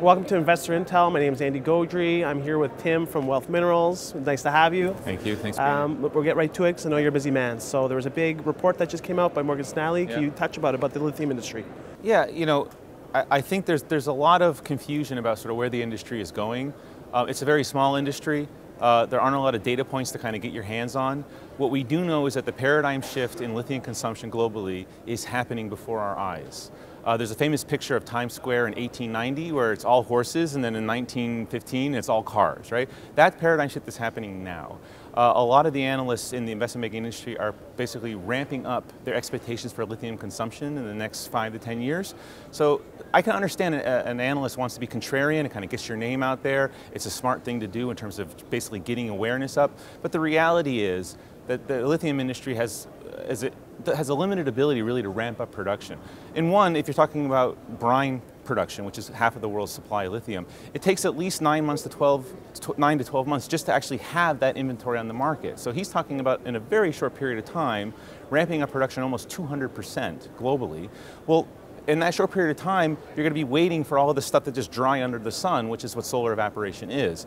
Welcome to Investor Intel. My name is Andy Gaudry. I'm here with Tim from Wealth Minerals. Nice to have you. Thank you. Thanks. Um, we'll get right to it because I know you're a busy man. So there was a big report that just came out by Morgan Stanley. Can Yeah. you touch about it, about the lithium industry? Yeah, you know, I, I think there's there's a lot of confusion about sort of where the industry is going. Uh, it's a very small industry. Uh, there aren't a lot of data points to kind of get your hands on. What we do know is that the paradigm shift in lithium consumption globally is happening before our eyes. Uh, there's a famous picture of Times Square in 1890 where it's all horses, and then in 1915 it's all cars, right? That paradigm shift is happening now. Uh, a lot of the analysts in the investment banking industry are basically ramping up their expectations for lithium consumption in the next five to 10 years. So I can understand a, an analyst wants to be contrarian, it kind of gets your name out there. It's a smart thing to do in terms of basically getting awareness up. But the reality is that the lithium industry has, uh, as it, has a limited ability really to ramp up production. In one, if you're talking about brine production, which is half of the world's supply of lithium, it takes at least nine months to 12, tw- nine to 12 months just to actually have that inventory on the market. So he's talking about in a very short period of time, ramping up production almost 200% globally. Well, in that short period of time, you're going to be waiting for all of the stuff to just dry under the sun, which is what solar evaporation is.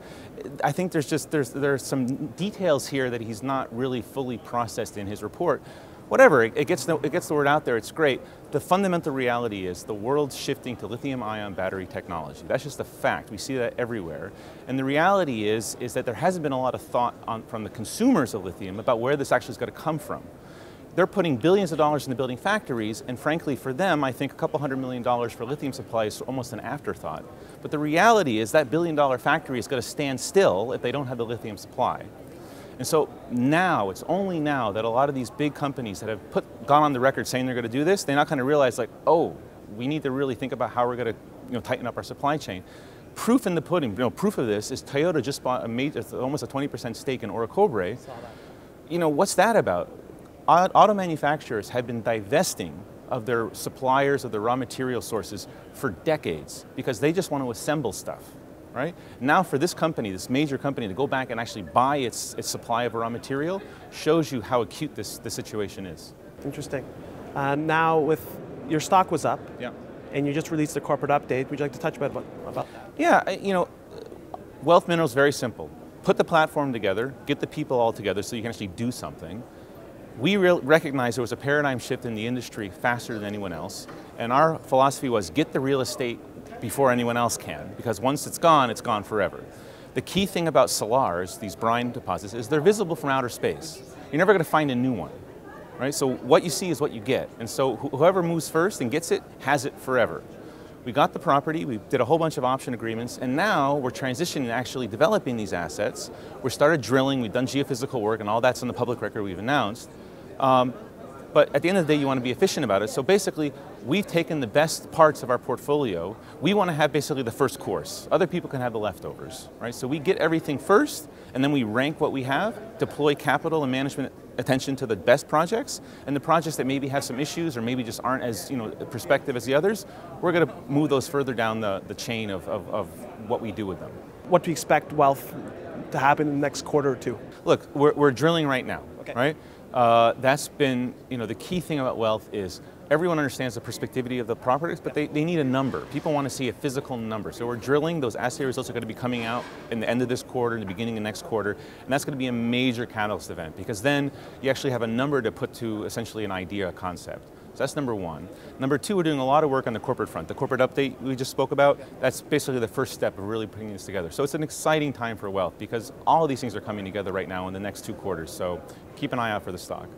I think there's just there's there's some details here that he's not really fully processed in his report. Whatever, it, it gets the, it gets the word out there. It's great. The fundamental reality is the world's shifting to lithium-ion battery technology. That's just a fact. We see that everywhere. And the reality is is that there hasn't been a lot of thought on, from the consumers of lithium about where this actually is going to come from they're putting billions of dollars into building factories, and frankly, for them, I think a couple hundred million dollars for lithium supply is almost an afterthought. But the reality is that billion dollar factory is going to stand still if they don't have the lithium supply. And so now, it's only now that a lot of these big companies that have put, gone on the record saying they're going to do this, they now kind of realize like, oh, we need to really think about how we're going to you know, tighten up our supply chain. Proof in the pudding, you know, proof of this is Toyota just bought a major, almost a 20% stake in Orocobre. You know, what's that about? Auto manufacturers have been divesting of their suppliers of their raw material sources for decades because they just want to assemble stuff, right? Now for this company, this major company, to go back and actually buy its, its supply of raw material shows you how acute this, this situation is. Interesting. Uh, now, with your stock was up, Yeah. and you just released a corporate update. Would you like to touch about about that? Yeah, you know, Wealth Minerals very simple. Put the platform together, get the people all together so you can actually do something. We recognized there was a paradigm shift in the industry faster than anyone else, and our philosophy was get the real estate before anyone else can, because once it's gone, it's gone forever. The key thing about salars, these brine deposits, is they're visible from outer space. You're never going to find a new one, right? So what you see is what you get, and so wh- whoever moves first and gets it has it forever. We got the property, we did a whole bunch of option agreements, and now we're transitioning to actually developing these assets. We started drilling, we've done geophysical work, and all that's on the public record we've announced. Um, but at the end of the day, you want to be efficient about it. So basically, we've taken the best parts of our portfolio. We want to have basically the first course. Other people can have the leftovers, right? So we get everything first, and then we rank what we have, deploy capital and management attention to the best projects, and the projects that maybe have some issues or maybe just aren't as you know perspective as the others, we're going to move those further down the, the chain of, of, of what we do with them. What do you expect wealth to happen in the next quarter or two? Look, we're, we're drilling right now, Okay. right? Uh, that's been, you know, the key thing about wealth is everyone understands the perspectivity of the properties, but they, they need a number. People want to see a physical number. So we're drilling, those assay results are going to be coming out in the end of this quarter, in the beginning of next quarter, and that's going to be a major catalyst event because then you actually have a number to put to essentially an idea, a concept. So that's number one. Number two, we're doing a lot of work on the corporate front. The corporate update we just spoke about, that's basically the first step of really putting this together. So it's an exciting time for wealth because all of these things are coming together right now in the next two quarters. So keep an eye out for the stock.